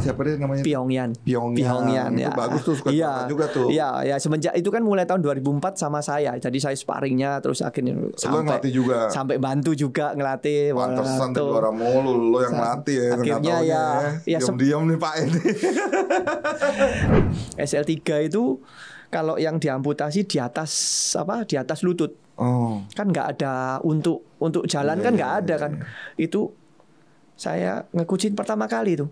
siapa deh namanya? Pyongyang. Pyongyang. Pyongyang Itu ya. bagus tuh, suka Iya. juga tuh. Iya, ya semenjak itu kan mulai tahun 2004 sama saya. Jadi saya sparringnya terus akhirnya sampai ngelatih juga? Sampai bantu juga ngelatih. Pantesan tuh juara mulu lo yang latih ya. Akhirnya ya- ya se- diam-diam nih Pak ini. SL3 itu kalau yang diamputasi di atas apa? Di atas lutut. Oh. Kan nggak ada untuk untuk jalan Iya, kan iya, nggak ada kan. Itu saya ngekucin pertama kali tuh.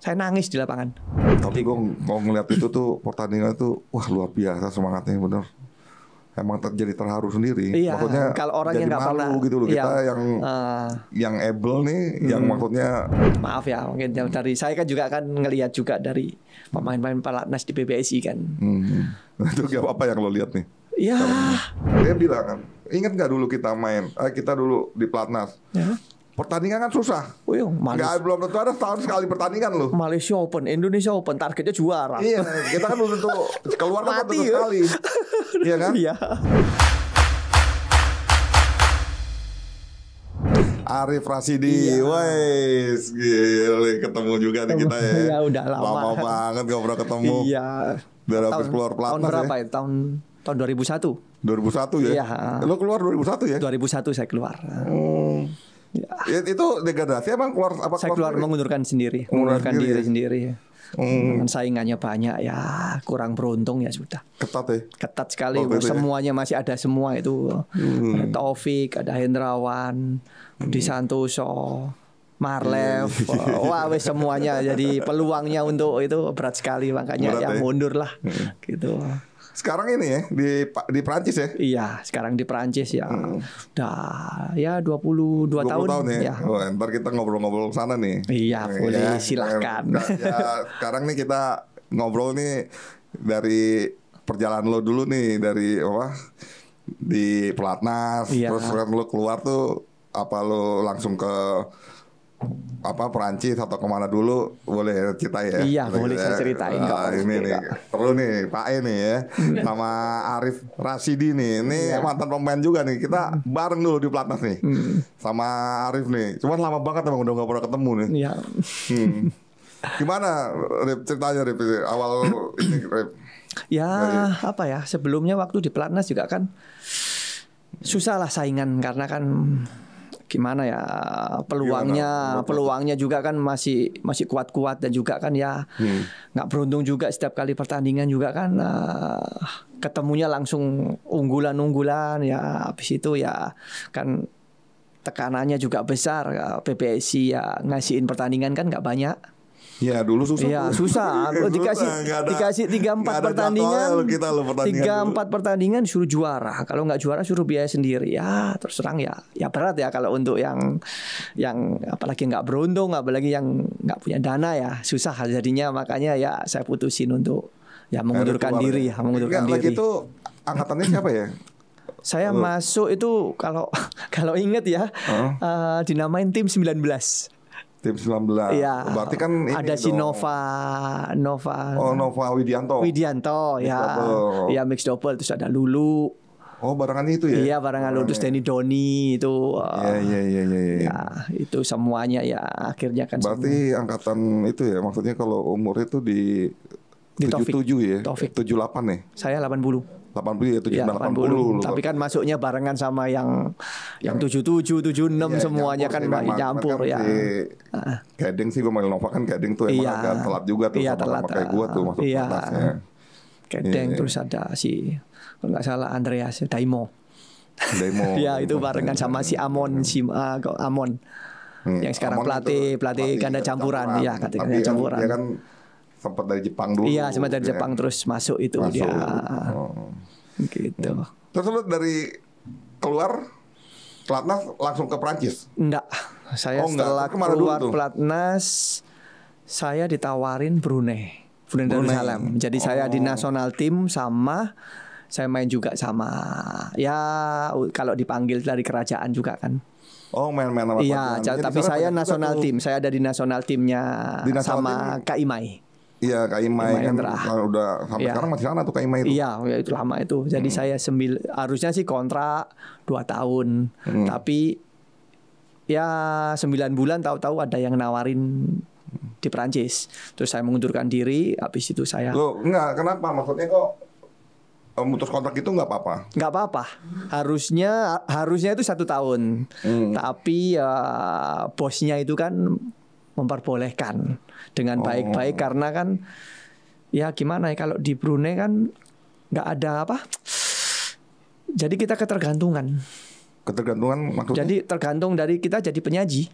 Saya nangis di lapangan. Tapi gue mau ngeliat itu tuh pertandingan itu wah luar biasa semangatnya bener. Emang terjadi terharu sendiri. Iya, Maksudnya kalau orang jadi yang nggak malu pernah gitu loh. iya, Kita yang eh, yang able nih, yang Hmm. maksudnya maaf ya mungkin yang dari saya kan juga kan ngelihat juga dari pemain-pemain pelatnas di PBSI kan. hmm, itu apa yang lo lihat nih. Ya, Dia bilang kan, ingat nggak dulu kita main, eh, kita dulu di platnas, ya. Pertandingan kan susah. Oh iya, Malaysia, Nggak belum tentu ada setahun sekali pertandingan loh. Malaysia Open, Indonesia Open, targetnya juara. Iya, kita kan belum tentu keluar kan tentu ya. sekali. Iya kan? Iya. Arif Rasidi, Iya. wes, gile, ketemu juga nih kita ya. Ya, udah lama. banget gak pernah ketemu. Iya. Biar habis keluar tahun pelatnas berapa ya. ya? Tahun tahun 2001. 2001 ya. Iya. Lo keluar 2001 ya? 2001 saya keluar. Hmm. Ya. Ya, itu degradasi emang keluar apa Saya keluar sendiri? mengundurkan sendiri, Mengundurkan diri diri ya? sendiri. Hmm, Dengan saingannya banyak ya, kurang beruntung ya sudah. ketat ya. ketat sekali Waktu itu ya? semuanya masih ada semua itu Hmm. ada Taufik ada Hendrawan Budi Santoso Marlev Iya. wah wes semuanya jadi peluangnya untuk itu berat sekali makanya Berat ya, ya? mundur lah gitu Sekarang ini ya di di Prancis ya. iya sekarang di Perancis ya Hmm. udah ya 22 20 tahun, tahun, ya. ya. Oh, ntar kita ngobrol-ngobrol sana nih. Iya, boleh, silahkan. Nah, ya, sekarang nih kita ngobrol nih dari perjalanan lo dulu nih dari apa di pelatnas, Iya. terus kan lo keluar tuh apa lo langsung ke apa Perancis atau ke mana dulu boleh cerita ya? Iya, Boleh boleh ya? saya ceritain, Ah, kok. ini nih, Iya. perlu nih Pak E nih ya, sama Arif Rasidi nih, ini Iya. mantan pemain juga nih. Kita bareng dulu di pelatnas nih, Hmm. sama Arif nih. Cuman lama banget emang udah gak pernah ketemu nih. ya Hmm. Gimana Rip ceritanya Rip awal ini Rip? Ya apa ya sebelumnya waktu di Platnas juga kan susah lah saingan karena kan gimana ya peluangnya Gimana? peluangnya juga kan masih masih kuat-kuat dan juga kan ya Hmm. nggak beruntung juga setiap kali pertandingan juga kan eh, ketemunya langsung unggulan-unggulan ya habis itu ya kan tekanannya juga besar ya, PBSI ya ngasihin pertandingan kan nggak banyak Ya dulu susah. Iya susah. Dikasih ada- dikasih tiga empat pertandingan, kita lo pertandingan tiga empat pertandingan suruh juara. Kalau nggak juara suruh biaya sendiri. Ya terus terang ya, ya berat ya kalau untuk yang yang apalagi nggak beruntung, apalagi yang nggak punya dana ya susah jadinya. Makanya ya saya putusin untuk ya mengundurkan diri ya, mengundurkan Nggak, lagi diri. itu angkatannya siapa ya? Saya masuk itu kalau kalau inget ya Hah? eh, dinamain tim 19 Tim 19. Iya. Berarti kan ini ada si dong. Nova Nova Oh Nova Widianto. Widianto Mix ya. double. Ya mix double terus ada Lulu. Oh barengan itu ya? Iya barengan Lulu terus Denny Doni itu Iya iya iya iya. iya. ya itu semuanya ya akhirnya kan Berarti angkatan itu ya maksudnya kalau umur itu di Di Taufik. 77 ya? Taufik. 78 nih. semua. saya 80. 80 ya 79 Ya, 80. 80. Tapi kan masuknya barengan sama yang yang 77, 76 Iya, semuanya nyampur kan sih, memang. nyampur Kan ya. si Gading sih gue manggil Nova kan Gading tuh emang Iya. agak telat juga tuh Iya, sama, telat, kayak gue tuh masuk iya. pelatnasnya. Kedeng Iya. terus ada si kalau nggak salah Andreas Daimo. Demo. Ya itu barengan sama si Amon si uh, Amon. Hmm, yang sekarang Amon pelatih- itu pelatih ganda campuran. Iya, Tapi ganda kan campuran. Dia kan sempat dari Jepang dulu. Iya, sama dari ya. Jepang terus masuk itu Masuk. dia. Oh. Gitu. Terus lu dari keluar pelatnas langsung ke Prancis. Enggak. Saya Oh, enggak. setelah Ke mana dulu keluar pelatnas saya ditawarin Brunei. Brunei Brunei. Darussalam. Jadi saya di Oh. nasional tim sama saya main juga sama ya kalau dipanggil dari kerajaan juga kan. Oh, main-main sama Iya, tapi saya nasional tim. Saya ada di nasional timnya Di nasional sama tim? Kak Imai. Iya, Kak Imai Imai kan kalau udah sampai Iya. sekarang masih sana tuh Kak Imai itu. Iya, ya itu lama itu. Jadi Hmm. saya sembil harusnya sih kontrak dua tahun, Hmm. tapi ya sembilan bulan tahu-tahu ada yang nawarin di Perancis. Terus saya mengundurkan diri, habis itu saya Lo enggak kenapa? Maksudnya kok eh, mutus kontrak itu nggak apa-apa? nggak apa-apa. Harusnya harusnya itu satu tahun, Hmm. tapi ya bosnya itu kan memperbolehkan dengan Oh. baik-baik karena kan ya gimana ya kalau di Brunei kan nggak ada apa. Jadi kita ketergantungan. Ketergantungan maksudnya? Jadi tergantung dari kita jadi penyaji.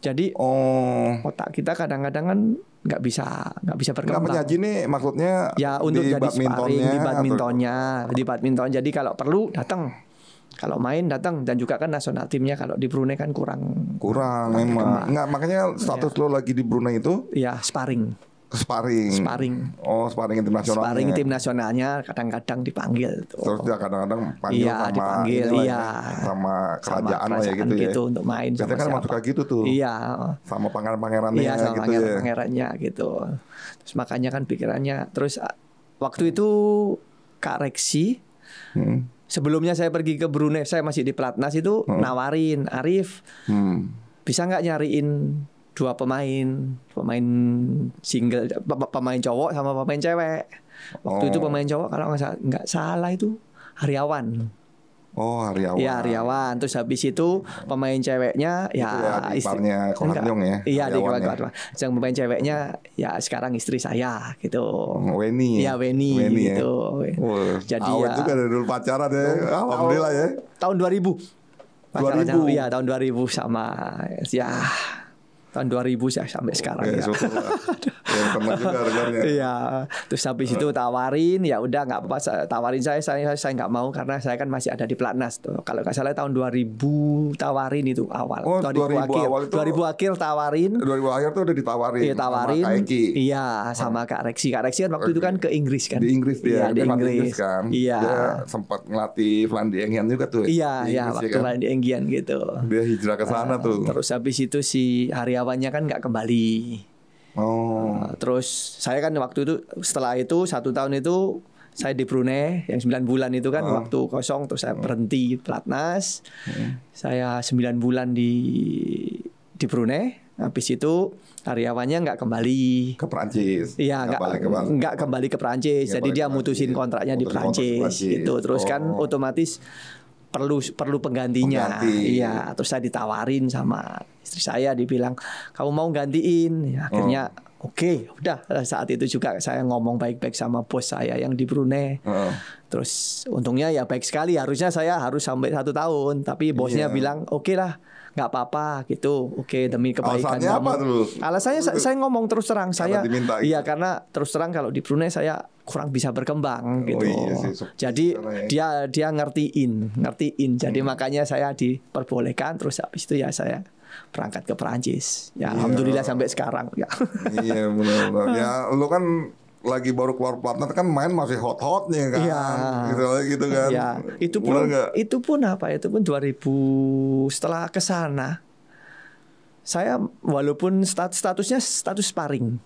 Jadi oh, otak kita kadang-kadang kan nggak bisa nggak bisa berkembang. penyaji nih maksudnya Ya untuk di jadi sparring badmintonnya di atau- badmintonnya, di badminton. Jadi kalau perlu datang. Kalau main datang dan juga kan nasional timnya kalau di Brunei kan kurang kurang memang. Enggak makanya status Iya. lo lagi di Brunei itu ya sparring, sparring. sparring. Oh, sparring tim nasional. Sparring tim nasionalnya kadang-kadang dipanggil tuh. Terus dia kadang-kadang panggil Iya, sama dipanggil, iya. ya, sama Sama kerajaan lah ya gitu, ya. untuk main Biasanya sama kan masuk kayak gitu tuh. Iya. Sama pangeran-pangerannya Iya sama gitu ya. pangeran-pangerannya gitu. Terus makanya kan pikirannya terus ah, waktu itu Kak Reksi Hmm. Sebelumnya saya pergi ke Brunei saya masih di Platnas itu nawarin Arif Hmm. bisa nggak nyariin dua pemain pemain single pe- pemain cowok sama pemain cewek waktu itu Oh. pemain cowok kalau nggak salah, nggak salah itu Haryawan Oh, Haryawan. Iya Haryawan terus habis itu pemain ceweknya ya, Itu ya kiparnya Ko enggak. Hanyong ya, iya di Haryawan ya. Yang pemain ceweknya ya sekarang istri saya gitu Hmm, Weni. Iya Weni, ya. gitu. Wah, Jadi awet ya- juga dari dulu pacaran ya. Alhamdulillah ya. tahun 2000 Pacaran 2000. sama- Iya tahun 2000 sama ya tahun 2000 saya sampai sekarang Oke, ya. Ya, teman juga. Iya, terus habis itu tawarin, ya udah nggak apa-apa, tawarin saya, saya saya nggak mau karena saya kan masih ada di Platnas tuh. Kalau nggak salah tahun 2000 tawarin itu awal, Oh, 2000 akhir, awal itu- 2000 akhir tawarin, 2000 akhir tuh udah ditawarin. iya tawarin, Sama Kak iya sama Kak Reksi, Kak Reksi kan waktu itu kan ke Inggris kan, Di Inggris dia, iya, di pelatih Inggris, kan. iya, Dia sempat ngelatih Flandi Engian juga tuh. iya, di iya, Inggris, waktu ya kan? di Enggian gitu. Dia hijrah ke sana tuh. Terus habis itu si Haryawannya kan nggak kembali. Oh. Uh, terus saya kan waktu itu setelah itu satu tahun itu saya di Brunei yang 9 bulan itu kan waktu kosong terus saya berhenti platnas. Saya 9 bulan di di Brunei. Habis itu karyawannya nggak kembali. Ke Prancis. Iya nggak nggak kembali ke Perancis. Jadi dia mutusin kontraknya di Mutusin kontrak di Perancis Perancis. gitu. Terus kan Oh. otomatis perlu perlu penggantinya. Pengganti. Iya, terus saya ditawarin sama istri saya dibilang kamu mau gantiin. Ya, akhirnya Oh. Oke, udah saat itu juga saya ngomong baik-baik sama bos saya yang di Brunei. Heeh. Terus untungnya ya baik sekali. Harusnya saya harus sampai satu tahun, tapi bosnya Iya. bilang oke lah, nggak apa-apa gitu. Oke demi kebaikan Alasannya kamu. apa dulu? Alasannya sa- saya ngomong terus terang saya. diminta Iya gitu. karena terus terang kalau di Brunei saya kurang bisa berkembang Oh, gitu. iya sih, so- Jadi ya. dia dia ngertiin, ngertiin. Jadi Hmm. makanya saya diperbolehkan. Terus habis itu ya saya berangkat ke Perancis. Ya Iya. alhamdulillah sampai sekarang. Ya. iya benar-benar. Ya lu kan lagi baru keluar platnas kan main masih hot-hotnya kan. Iya. Gitu gitu kan. Ya, itu pun itu pun apa? Itu pun 2000 setelah ke sana saya walaupun stat, statusnya status sparring.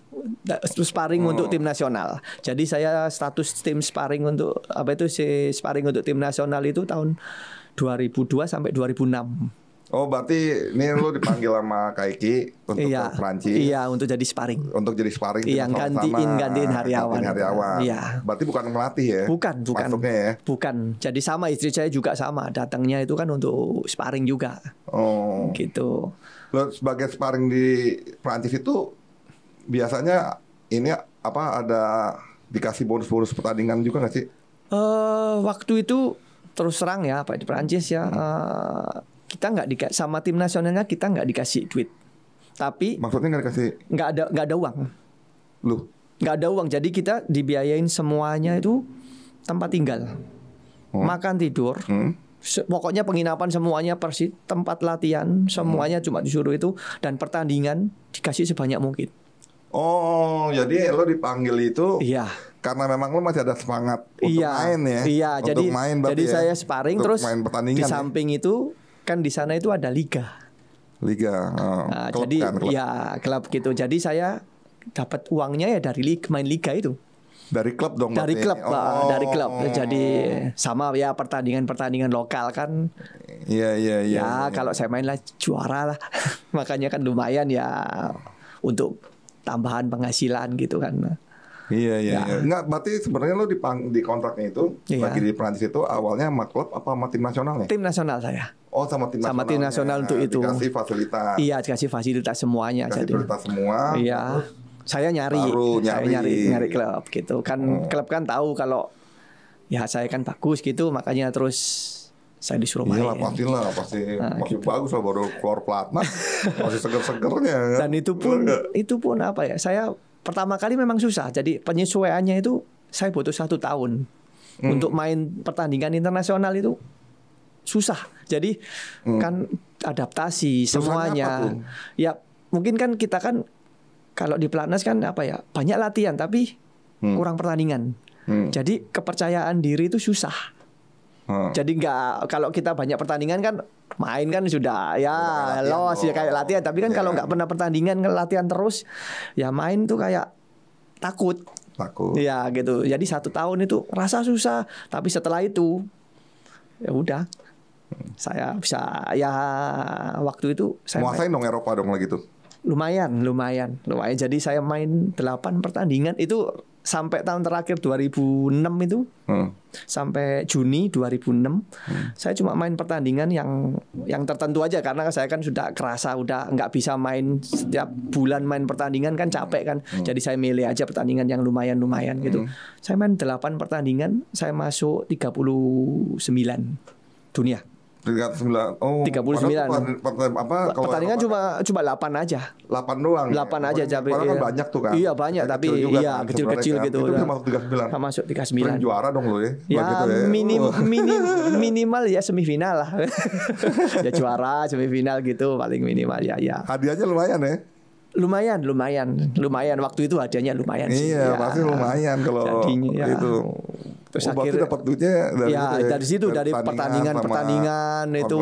Status sparring Oh. untuk tim nasional. Jadi saya status tim sparring untuk apa itu si sparring untuk tim nasional itu tahun 2002 sampai 2006. Oh berarti ini lu dipanggil sama Kaiki untuk iya. ke Prancis. Iya, untuk jadi sparring. Untuk jadi sparring Iya, gantiin- gantiin Haryawan. Gantiin Haryawan. Iya. Berarti bukan melatih ya? Bukan, bukan. Masuknya ya. Bukan. Jadi sama istri saya juga sama. Datangnya itu kan untuk sparring juga. Oh. Gitu. Lo sebagai sparring di Prancis itu biasanya ini apa ada dikasih bonus-bonus pertandingan juga nggak sih? eh waktu itu terus terang ya Pak di Perancis ya eh, kita nggak dikasih sama tim nasionalnya kita nggak dikasih duit tapi Maksudnya nggak dikasih nggak ada nggak ada uang lu? nggak ada uang jadi kita dibiayain semuanya itu tempat tinggal makan tidur Hmm? Pokoknya penginapan semuanya persis tempat latihan semuanya Hmm. cuma disuruh itu dan pertandingan dikasih sebanyak mungkin Oh, jadi lo dipanggil itu iya karena memang lo masih ada semangat untuk iya main ya? iya Untuk jadi main jadi ya? saya sparring Untuk terus main pertandingan di ya? samping itu kan di sana itu ada liga liga. Oh, Nah, klub jadi kan, klub. ya klub gitu. Jadi saya dapat uangnya ya dari liga, main liga itu. dari klub dong. Dari klub. Oh. dari klub. Jadi sama ya pertandingan-pertandingan lokal kan. Iya iya iya. ya iya. kalau saya main lah juara lah. Makanya kan lumayan ya untuk tambahan penghasilan gitu kan. Iya iya. Ya. iya. Enggak, berarti sebenarnya lo di di kontraknya itu Iya. lagi di Prancis itu awalnya sama klub apa sama tim nasionalnya? Tim nasional saya. Oh sama tim Sama tim nasional untuk itu. Dikasih fasilitas. Iya dikasih fasilitas semuanya Dikasih jadi. fasilitas semua. Iya. Saya nyari, Baru saya nyari. nyari nyari klub gitu. Kan Oh. klub kan tahu kalau ya saya kan bagus gitu makanya terus saya disuruh main. Iya lah pasti lah pasti Nah, masih bagus lah baru keluar pelatnas masih seger-segernya kan. Dan itu pun itu pun apa ya? Saya pertama kali memang susah. Jadi penyesuaiannya itu saya butuh satu tahun Hmm. untuk main pertandingan internasional itu susah. Jadi kan adaptasi Hmm. Semuanya. Ya mungkin kan kita kan kalau di pelatnas kan apa ya banyak latihan tapi Hmm. kurang pertandingan. Hmm. Jadi kepercayaan diri itu susah. Hmm. Jadi nggak kalau kita banyak pertandingan kan main kan sudah ya kayak los latihan ya kayak latihan tapi kan Ya. kalau nggak pernah pertandingan latihan terus ya main tuh kayak takut Takut. ya gitu jadi satu tahun itu rasa susah tapi setelah itu ya udah saya bisa ya waktu itu saya main- Muasain dong Eropa dong lagi tuh. lumayan lumayan lumayan. Jadi saya main 8 pertandingan. Itu sampai tahun terakhir 2006 itu. Hmm. sampai Juni 2006 saya cuma main pertandingan yang yang tertentu aja. Karena saya kan sudah kerasa udah nggak bisa main setiap bulan main pertandingan kan capek kan. Jadi saya milih aja pertandingan yang lumayan lumayan gitu saya main 8 pertandingan saya masuk 39 dunia 39 oh 39. padahal tuh pertandingan- apa kalau pertandingan cuma cuma 8 aja 8 doang. 8 aja Padahal tapi kan iya. banyak tuh kan. Iya banyak tapi Kecil juga iya kan kecil-kecil sebenarnya gitu. kan. Itu udah. bisa masuk 39. Nggak masuk Sering 39. juara dong lo ya. Ya, Begitu minim, Oh. minim, minimal ya semifinal lah. ya juara semifinal gitu paling minimal ya ya. Hadiahnya lumayan ya. Lumayan, lumayan, lumayan. Waktu itu hadiahnya lumayan sih. Iya, ya. pasti lumayan kalau Jadinya, ya. itu. Terus oh, berarti akhir- dapat duitnya dari ya, itu dari situ dari pertandingan pertandingan itu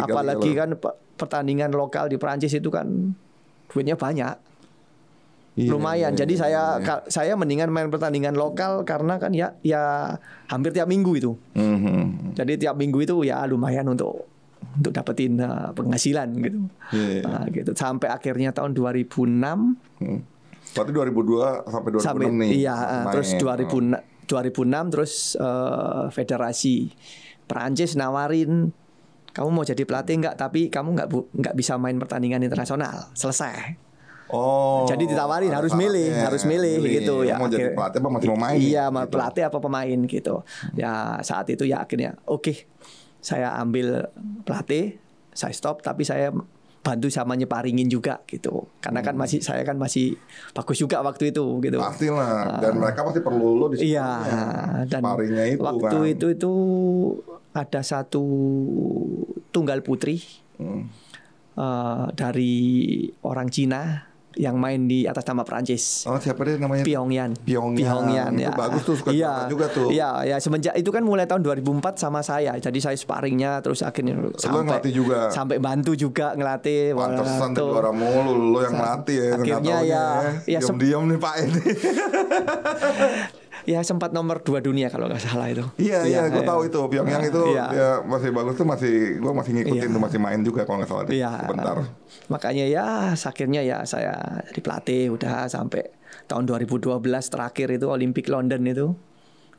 apalagi kan pe- pertandingan lokal di Perancis itu kan duitnya banyak. Iya, lumayan. iya, Jadi iya, saya iya. saya mendingan main pertandingan lokal karena kan ya ya hampir tiap minggu itu. Mhm. Jadi tiap minggu itu ya lumayan untuk untuk dapetin uh, penghasilan gitu. Iya. Nah, gitu sampai akhirnya tahun 2006 Hmm. Berarti 2002 sampai 2006 sampai nih. iya uh, main. terus 2000 2006 terus uh, federasi Perancis nawarin kamu mau jadi pelatih nggak tapi kamu nggak nggak bisa main pertandingan internasional selesai Oh. Jadi ditawarin harus milih, harus milih, gitu ya. Mau jadi pelatih apa masih mau main? Iya, Gitu. pelatih apa pemain gitu. Ya saat itu ya akhirnya oke. Saya ambil pelatih, saya stop tapi saya bantu sama nyeparingin juga gitu. Karena kan masih saya kan masih bagus juga waktu itu gitu. Pastilah. Dan mereka pasti perlu lo di situ. Iya, dan Sparingnya itu waktu kan. itu itu ada satu tunggal putri Hmm. eh, dari orang Cina yang main di atas nama Perancis. Oh siapa deh namanya? Pyongyan. Pyongyan. Itu bagus tuh, suka Iya. juga tuh. Iya, ya semenjak itu kan mulai tahun 2004 sama saya. Jadi saya sparringnya terus akhirnya sampai ngelatih juga? Sampai bantu juga ngelatih. Pantesan tuh tuh. juara mulu lo yang melatih ya. Akhirnya ya- ya sem- Diam-diam nih Pak ini. Ya sempat nomor dua dunia kalau nggak salah itu. Iya iya, gue iya. tahu itu Pyongyang itu Iya. ya masih bagus tuh masih gue masih ngikutin Iya. tuh masih main juga kalau nggak salah. Iya. Sebentar. Makanya ya akhirnya ya saya jadi pelatih udah sampai tahun 2012 terakhir itu Olimpik London itu.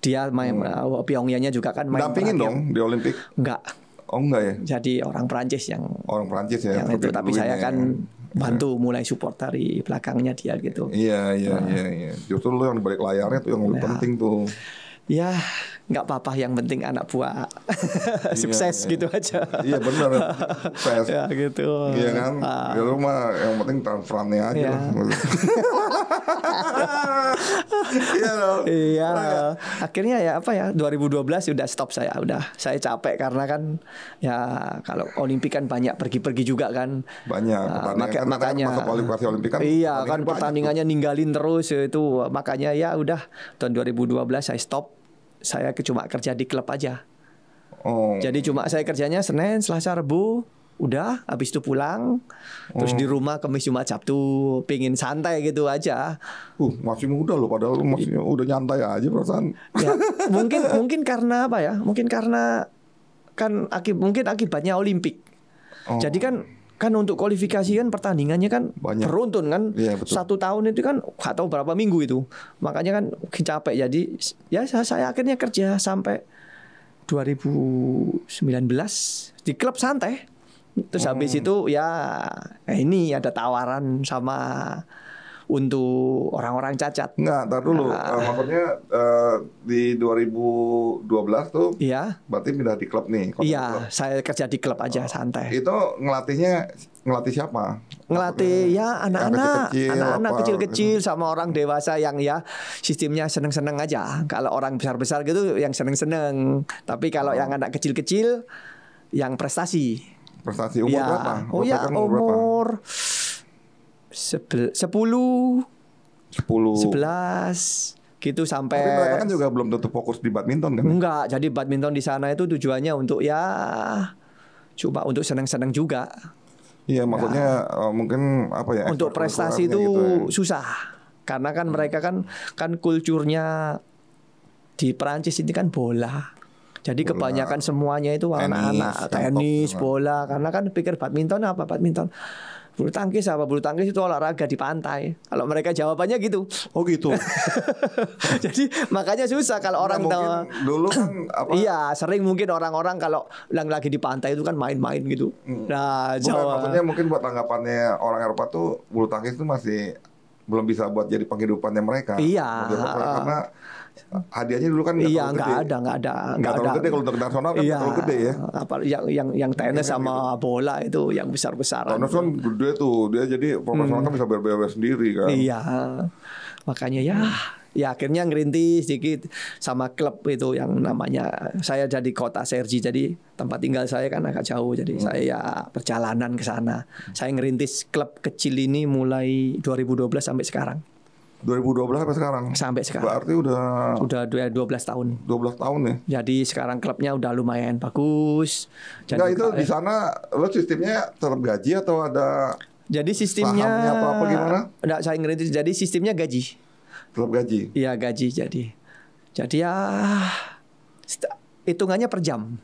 Dia main uh, Pyongyangnya juga kan main Hmm. Dampingin dong di Olimpik. Enggak. Oh enggak ya? Jadi orang Perancis yang Orang Prancis ya. yang itu tapi saya ya. kan bantu mulai support dari belakangnya dia gitu. Iya iya iya iya. Justru lo yang di balik layarnya tuh yang lebih Ya. penting tuh. Ya nggak apa-apa yang penting anak buah sukses iya. gitu aja. Iya benar. Sukses. ya gitu. Iya kan? Ah. Ya lu mah yang penting transferannya aja. Iya. Iya. Iya, akhirnya ya apa ya 2012 sudah stop saya, udah saya capek karena kan ya kalau Olimpik kan banyak pergi-pergi juga kan. Banyak maka- kan makanya masa kualifikasi Olimpik kan iya kan pertandingan pertandingannya ninggalin terus ya itu makanya ya udah tahun 2012 saya stop saya cuma kerja di klub aja. Oh. jadi cuma saya kerjanya Senin Selasa Rabu udah habis itu pulang terus Oh. di rumah Kamis Jumat Sabtu pingin santai gitu aja Uh, masih muda loh padahal masih udah nyantai aja perasaan. ya mungkin mungkin karena apa ya mungkin karena kan akib mungkin akibatnya Olimpik Oh. jadi kan kan untuk kualifikasi kan pertandingannya kan Banyak. beruntun kan betul. satu tahun itu kan nggak tahu berapa minggu itu makanya kan capek jadi ya saya, saya akhirnya kerja sampai 2019 di klub santai terus habis Hmm. itu ya eh, ini ada tawaran sama untuk orang-orang cacat Enggak, ntar dulu. Ah. Eh, maksudnya eh, di 2012 tuh Iya berarti pindah di klub nih. Iya klub. saya kerja di klub aja santai Itu ngelatihnya ngelatih siapa? ngelatih ya anak-anak anak-anak kecil-kecil sama orang dewasa yang ya sistemnya seneng-seneng aja kalau orang besar-besar gitu yang seneng-seneng tapi kalau yang anak kecil-kecil yang prestasi Prestasi umur ya berapa? oh ya Bapak kan berapa? Umur sebel, 10 10. 11 gitu sampai Tapi mereka kan juga belum tentu fokus di badminton kan? enggak jadi badminton di sana itu tujuannya untuk ya coba untuk seneng-seneng juga Iya, maksudnya eh, mungkin apa ya? untuk prestasi itu gitu ya. susah karena kan mereka kan kan kulturnya di Perancis ini kan bola jadi Bola. kebanyakan semuanya itu Tenis, anak-anak tenis, kan. bola karena kan pikir badminton apa badminton bulu tangkis apa bulu tangkis itu olahraga di pantai kalau mereka jawabannya gitu Oh gitu. jadi makanya susah kalau orang Nah, tahu dulu kan apa? Iya, sering mungkin orang-orang kalau yang lagi di pantai itu kan main-main gitu. Nah, Bukan, Jawa. maksudnya mungkin buat tanggapannya orang Eropa tuh bulu tangkis itu masih belum bisa buat jadi penghidupannya mereka. Iya. Karena hadiahnya dulu kan Iya nggak ada nggak ada Nggak terlalu gede kalau untuk nasional kan iya, terlalu gede ya. Apa yang yang yang tenis sama bola itu yang besar besaran. Tenis kan gede tuh, dia jadi profesional kan bisa berbiaya sendiri kan. Hmm. Iya, makanya ya ya akhirnya ngerintis sedikit sama klub itu yang namanya saya jadi kota Sergi jadi tempat tinggal saya kan agak jauh jadi Hmm. saya ya perjalanan ke sana. Saya ngerintis klub kecil ini mulai 2012 sampai sekarang. 2012 sampai sekarang. Sampai sekarang. Berarti udah Udah dua- 12 tahun. 12 tahun ya. Jadi sekarang klubnya udah lumayan bagus. Enggak itu juga- di sana lo sistemnya tetap gaji atau ada Jadi sistemnya apa- apa gimana? Enggak, saya ngerintis. Jadi sistemnya gaji. tetap gaji? Iya gaji jadi. Jadi ya hitungannya per jam.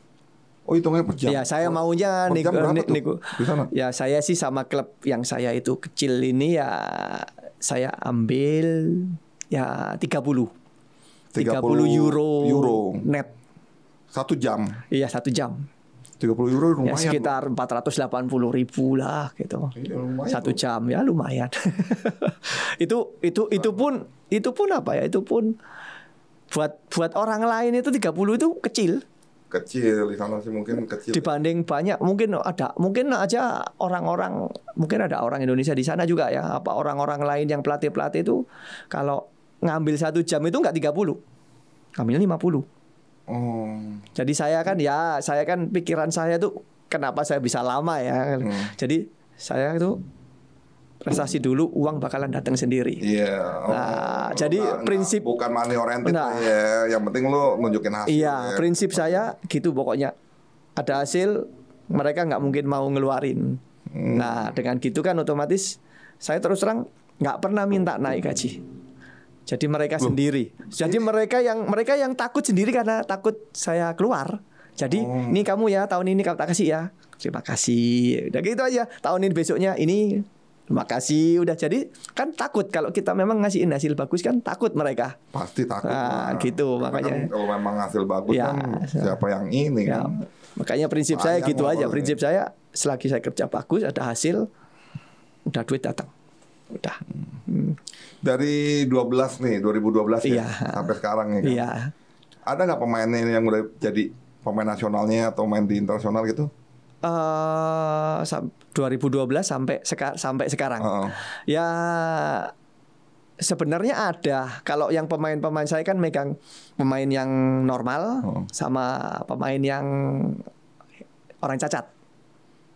Oh hitungnya per jam. Ya saya maunya Per jam nego- nego- di sana? Ya saya sih sama klub yang saya itu kecil ini ya saya ambil ya 30. 30 euro, euro. net. Satu jam. Iya satu jam. 30 euro Ya lumayan. sekitar 480 ribu lah gitu. Iya, lumayan Satu tuh. jam ya lumayan. itu itu itu pun itu pun apa ya? Itu pun buat buat orang lain itu 30 itu kecil Kecil di sana sih mungkin kecil. dibanding banyak mungkin ada mungkin aja orang-orang mungkin ada orang Indonesia di sana juga ya apa orang-orang lain yang pelatih-pelatih itu kalau ngambil satu jam itu nggak 30 ngambil 50 Oh. jadi saya kan ya saya kan pikiran saya tuh kenapa saya bisa lama ya Hmm. jadi saya itu prestasi dulu uang bakalan datang sendiri Iya. Oh. Nah, jadi Nggak- prinsip- bukan money oriented Nah. ya. Yang penting lo nunjukin hasil. Iya, ya. prinsip saya gitu pokoknya. Ada hasil, mereka nggak mungkin mau ngeluarin. Hmm. Nah, dengan gitu kan otomatis saya terus terang nggak pernah minta naik gaji. Jadi mereka sendiri. Jadi mereka yang mereka yang takut sendiri karena takut saya keluar. Jadi Oh. ini kamu ya tahun ini kamu tak kasih ya. Terima kasih. Udah gitu aja. Tahun ini besoknya ini terima kasih. Udah jadi kan takut kalau kita memang ngasihin hasil bagus kan takut mereka. Pasti takut. Nah, lah. gitu, Karena makanya. kan kalau memang hasil bagus Ya. kan siapa yang ini Ya, kan. makanya prinsip saya gitu aja. kalau Prinsip saya selagi saya kerja bagus, ada hasil, udah duit datang. Udah. Hmm. Dari 12 nih, 2012 ya Iya. sampai sekarang ya kan. Iya. Ada nggak pemainnya ini yang udah jadi pemain nasionalnya atau main di internasional gitu? Eh, sam- 2012 sampai seka- sampai sekarang. Heeh. Ya sebenarnya ada. Kalau yang pemain-pemain saya kan megang pemain yang normal Oh. sama pemain yang orang cacat.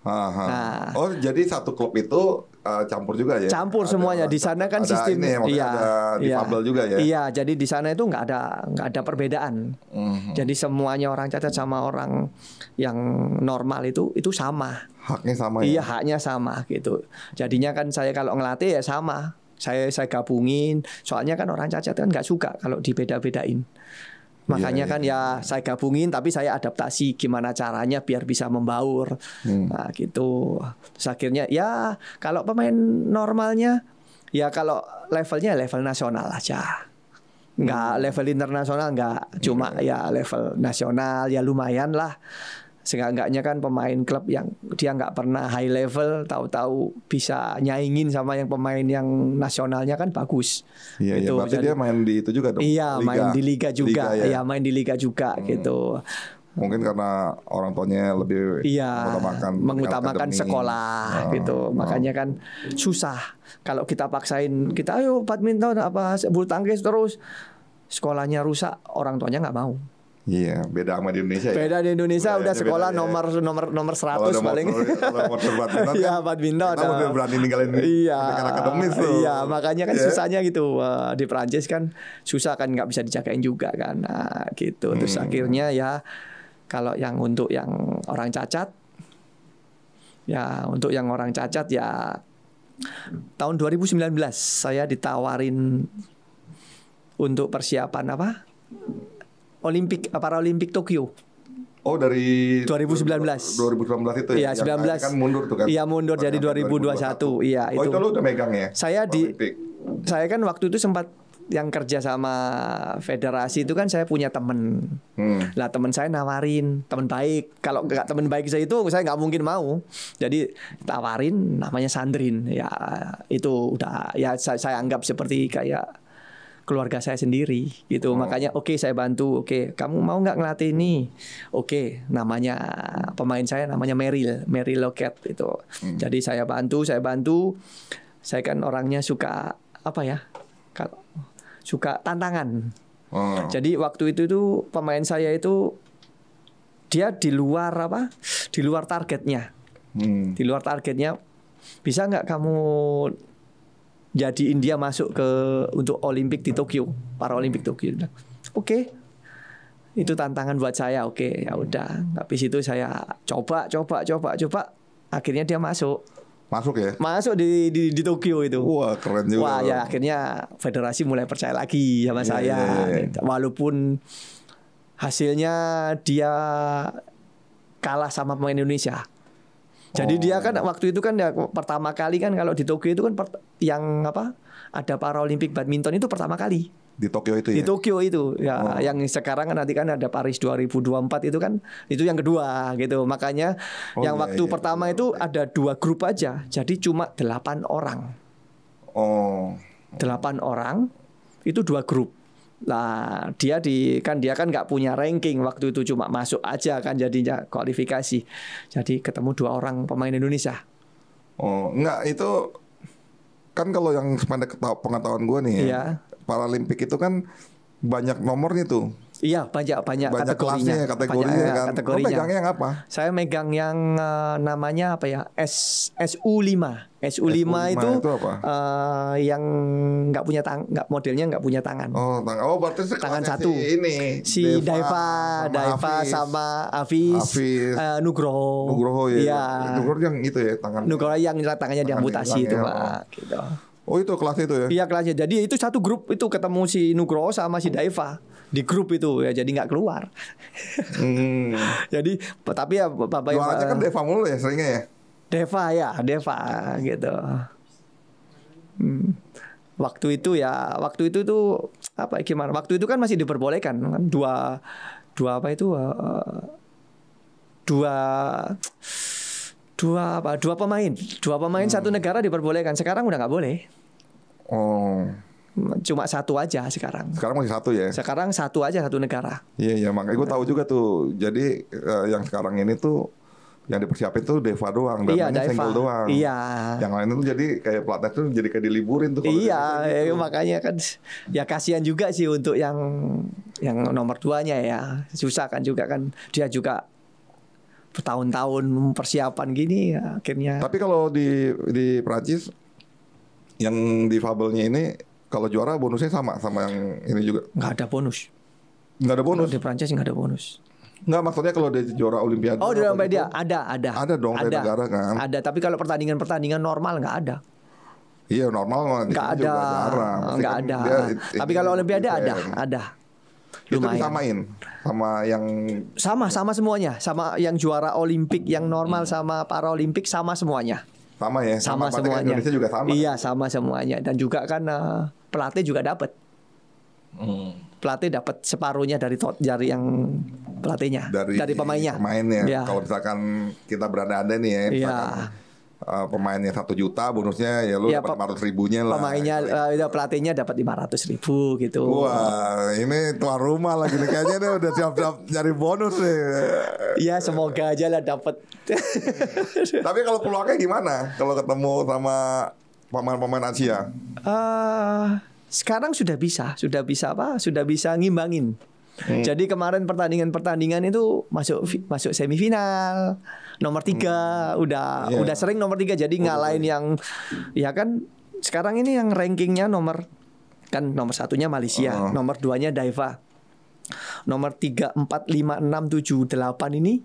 Aha. Nah. Oh, jadi satu klub itu uh, campur juga ya? Campur Ada- semuanya di sana kan ada sistem ini ya, maksudnya ada difabel juga ya? Iya, jadi di sana itu nggak ada nggak ada perbedaan. Mhm. Jadi semuanya orang cacat sama orang yang normal itu itu sama. Haknya sama Iya, ya? haknya sama gitu. Jadinya kan saya kalau ngelatih ya sama. Saya saya gabungin. Soalnya kan orang cacat kan nggak suka kalau dibeda-bedain. Makanya Iya, kan ya saya gabungin tapi saya adaptasi gimana caranya biar bisa membaur. Hmm. Nah, gitu. Terus akhirnya ya kalau pemain normalnya ya kalau levelnya level nasional aja. Nggak Hmm. level internasional nggak cuma ya level nasional ya lumayan lah. Seenggaknya kan pemain klub yang dia nggak pernah high level tahu-tahu bisa nyaingin sama yang pemain yang nasionalnya kan bagus. Iya, iya. Gitu. Berarti Jadi- dia main di itu juga dong. Iya, main di liga juga. Liga, ya. Iya, main di liga juga gitu. Mungkin karena orang tuanya lebih Iya, mengutamakan mengutamakan akademi. sekolah Oh, gitu. oh. Makanya kan susah kalau kita paksain kita ayo badminton apa bulu tangkis terus sekolahnya rusak, orang tuanya nggak mau. Iya, beda sama di Indonesia ya. Beda di Indonesia udah beda sekolah ya. nomor nomor nomor Kalau 100 ada paling. kalau motor badminton Iya, badminton. Kita udah berani ninggalin Iya, akademis tuh. Iya, makanya kan Iya. susahnya gitu. Di Prancis kan susah kan nggak bisa dijagain juga kan. Nah, gitu. Terus Hmm. akhirnya ya kalau yang untuk yang orang cacat ya untuk yang orang cacat ya tahun 2019 saya ditawarin untuk persiapan apa? Olimpik Paralimpik Tokyo. Oh dari 2019. 2019 itu ya. Iya, Yang 19. kan mundur tuh kan. Iya, mundur jadi Pada 2021. Iya, Oh, itu. itu lu udah megang ya? Saya di-. Saya kan waktu itu sempat yang kerja sama federasi itu kan saya punya temen Hmm. Lah teman saya nawarin teman baik. Kalau nggak teman baik saya itu saya nggak mungkin mau. Jadi tawarin namanya Sandrin. Ya itu udah ya saya, saya anggap seperti kayak keluarga saya sendiri gitu. Oh. Makanya oke saya bantu. Oke, kamu mau nggak ngelatih ini? Oke, namanya pemain saya namanya Meril, Meril Loket itu. Jadi saya bantu, saya bantu. Saya kan orangnya suka apa ya? Suka tantangan. Oh. Jadi waktu itu tuh pemain saya itu dia di luar apa? Di luar targetnya. Hmm. Di luar targetnya. Bisa nggak kamu jadi India masuk ke untuk Olimpik di Tokyo, para Olimpik Tokyo? Oke. Itu tantangan buat saya. Oke, ya udah. Habis itu saya coba, coba, coba, coba. Akhirnya dia masuk. Masuk ya? Masuk di di, di Tokyo itu. Wah, keren juga. Wah ya akhirnya federasi mulai percaya lagi sama Iya, saya. iya, iya. Gitu. Walaupun hasilnya dia kalah sama pemain Indonesia. Jadi Oh. dia kan waktu itu kan ya, pertama kali kan kalau di Tokyo itu kan yang apa ada Paralimpik badminton itu pertama kali Di Tokyo itu di ya? Tokyo itu ya Oh. yang sekarang kan nanti kan ada Paris 2024 itu kan itu yang kedua gitu makanya Oh, yang iya, waktu iya. pertama itu ada dua grup aja jadi cuma delapan orang Oh. delapan orang itu dua grup lah dia di kan dia kan nggak punya ranking. Waktu itu cuma masuk aja kan jadinya kualifikasi. Jadi ketemu dua orang pemain Indonesia. Oh, enggak itu kan kalau yang sependek pengetahuan gue nih ya, Iya. Paralimpik itu kan banyak nomornya tuh, iya banyak banyak, banyak kategorinya kelasnya, kategorinya Banyak, ya, kan. Lo kategorinya. megangnya yang apa? Saya megang yang eh, namanya apa ya? S SU5. SU5, SU5 itu, itu apa? eh, yang nggak punya tang nggak modelnya nggak punya tangan. Oh, tang oh berarti Tangan satu. Si ini Si Daiva, Daiva sama Hafiz, Hafiz. eh, Nugroho. Nugroho ya. Iya. Nugroho yang itu ya tangan. Nugroho yang tangannya diamputasi itu, ya, Pak. Gitu. Oh itu kelasnya itu ya? Iya kelasnya. Jadi itu satu grup itu ketemu si Nugroho sama si Daiva di grup itu ya jadi nggak keluar. Hmm. jadi tapi ya Bapak Juaranya kan Deva mulu ya seringnya ya? Deva ya, Deva gitu. Hmm. Waktu itu ya, waktu itu tuh apa ya, gimana? Waktu itu kan masih diperbolehkan kan dua dua apa itu eh, dua dua apa dua pemain dua pemain satu negara diperbolehkan sekarang udah nggak boleh Oh, cuma satu aja sekarang sekarang masih satu ya? sekarang satu aja satu negara Iya iya makanya gue tahu juga tuh. Jadi eh, yang sekarang ini tuh yang dipersiapin tuh Deva doang, Iya, Daiva. single doang. Iya. Yang lain tuh jadi kayak pelatih tuh jadi kayak diliburin tuh. Iya, Deva ya, gitu. makanya kan ya kasihan juga sih untuk yang yang nomor duanya ya susah kan juga kan dia juga bertahun-tahun persiapan gini ya, akhirnya Tapi kalau di di Prancis yang difabelnya ini kalau juara bonusnya sama sama yang ini juga. nggak ada bonus. Nggak ada bonus. Di Prancis nggak ada bonus. Nggak maksudnya kalau dia juara Olimpiade. Oh di dalam dia gitu. ada ada Ada dong, dari negara kan. Ada tapi kalau pertandingan-pertandingan normal nggak ada. Iya normal Nggak ada. Nggak kan ada. dia Tapi kalau Olimpiade ada ada. Itu Lumayan. disamain sama yang Sama sama semuanya, sama yang juara Olimpik yang normal sama Paralimpik sama semuanya. sama ya, Sama, kan semuanya. Indonesia juga sama. Iya, sama semuanya dan juga kan eh, pelatih juga dapat. Hmm. Pelatih dapat separuhnya dari tot dari yang pelatihnya, Dari, pemainnya. Pemainnya. Iya. Kalau misalkan kita berada-ada nih ya, Iya. misalkan uh, pemainnya satu juta, bonusnya ya lu Iya, dapat pe- 500 ribunya lah. Pemainnya eh, pelatihnya dapat 500 ribu gitu. Wah, ini tuan rumah lagi nih kayaknya dia udah siap-siap nyari bonus nih. Iya, semoga aja lah dapat. Tapi kalau peluangnya gimana? Kalau ketemu sama pemain-pemain Asia? Eh, sekarang sudah bisa, sudah bisa apa? Sudah bisa ngimbangin. Hmm. Jadi kemarin pertandingan-pertandingan itu masuk masuk semifinal, nomor tiga, udah Iya. udah sering nomor tiga. Jadi ngalahin yang, ya kan sekarang ini yang rankingnya nomor kan nomor satunya Malaysia, Oh. nomor duanya Daiva, nomor tiga, empat, lima, enam, tujuh, delapan ini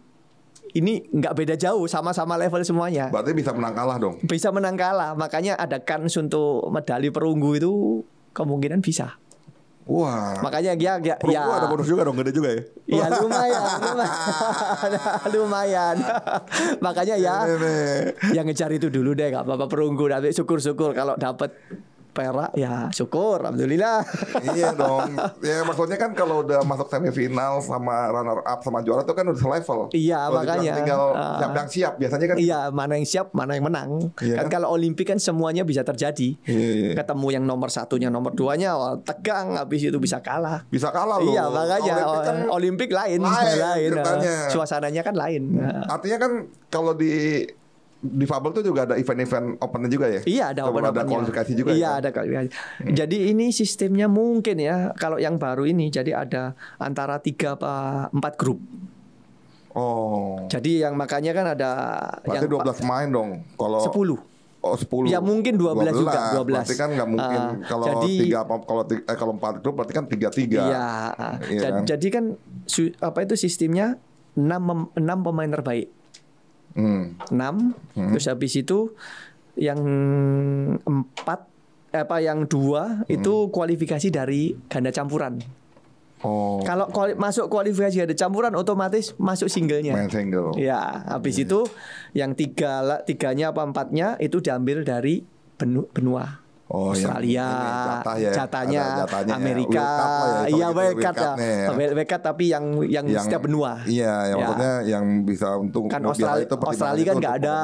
ini nggak beda jauh, sama-sama level semuanya Berarti bisa menang kalah dong. bisa menang kalah. Makanya ada kans untuk medali perunggu itu kemungkinan bisa. Wah. Makanya ya ya, Perunggu ya ada bonus juga dong, gede juga ya. Ya lumayan, lumayan, lumayan. Makanya ya, yang ngejar itu dulu deh, gak apa-apa perunggu. Tapi syukur-syukur kalau dapat perak, ya syukur, alhamdulillah. iya dong. Ya maksudnya kan kalau udah masuk semifinal sama runner up sama juara itu kan udah selevel. Iya, Kalau makanya. Tinggal Ah. siap yang siap biasanya kan. Iya, mana yang siap, mana yang menang. Iya. Kan kalau Olimpik kan semuanya bisa terjadi. Iya, iya. Ketemu yang nomor satunya, nomor duanya, wah, tegang, habis itu bisa kalah. Bisa kalah loh. Iya makanya Olimpik kan Olimpik lain, lain lain, ceritanya. eh, suasananya kan lain. Artinya kan kalau di di Fabel tuh juga ada event-event opennya juga ya? Iya ada open ada kualifikasi juga Iya ya? Hmm. ada kualifikasi. Jadi ini sistemnya mungkin ya kalau yang baru ini jadi ada antara tiga apa empat grup. Oh. Jadi yang makanya kan ada Berarti yang 12 main dong. Kalau 10. Oh 10 Ya, mungkin 12 juga, 12. Berarti kan nggak mungkin Ah, Kalau jadi- tiga apa- kalau tiga, eh, kalau empat grup berarti kan tiga tiga. Iya. Iya Ja- kan? Jadi kan su- apa itu sistemnya 6 mem- enam pemain terbaik. Hmm. 6 terus habis itu yang empat eh, apa yang dua Hmm. itu kualifikasi dari ganda campuran. Oh. Kalau kuali- masuk kualifikasi ganda campuran otomatis masuk singlenya. main single. Ya, habis itu yang tiga tiganya apa empatnya itu diambil dari benu- benua. Oh, yang Australia, jatah ya. jatahnya, jatahnya ya. Amerika, ya, iya wildcard ya, wildcard-nya ya. tapi yang yang, setiap benua. Iya, yang Ya. maksudnya yang bisa untuk kan Australia, itu Australia kan nggak ada,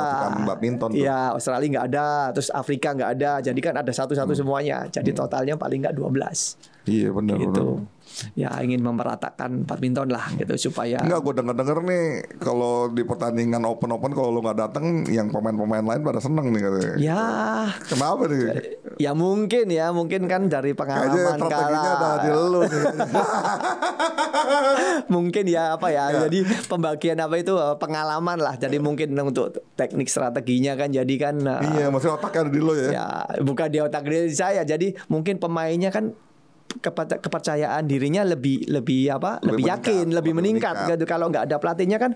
badminton. Iya Australia nggak ada, terus Afrika nggak ada, jadi kan ada satu-satu Hmm. semuanya, jadi totalnya paling nggak 12 Iya benar gitu. benar. Ya ingin memeratakan badminton lah gitu supaya Enggak, gue denger-denger nih kalau di pertandingan open-open kalau lu nggak datang, yang pemain-pemain lain pada seneng nih katanya. ya Kenapa nih? ya mungkin ya mungkin kan dari Kayaknya pengalaman strateginya ada kalah di lu nih. mungkin ya apa ya jadi pembagian apa itu eh, pengalaman lah jadi mungkin untuk teknik strateginya kan jadi kan eh, iya, maksudnya otaknya ada di lu ya. ya bukan di otak diri saya jadi mungkin pemainnya kan kepercayaan dirinya lebih lebih apa Lebih lebih, meningkat, yakin lebih lebih meningkat, meningkat. gitu kalau nggak ada pelatihnya kan